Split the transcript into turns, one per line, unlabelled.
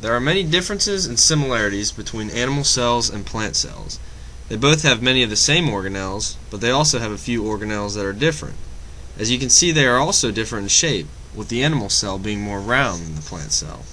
There are many differences and similarities between animal cells and plant cells. They both have many of the same organelles, but they also have a few organelles that are different. As you can see they are also different in shape, with the animal cell being more round than the plant cell.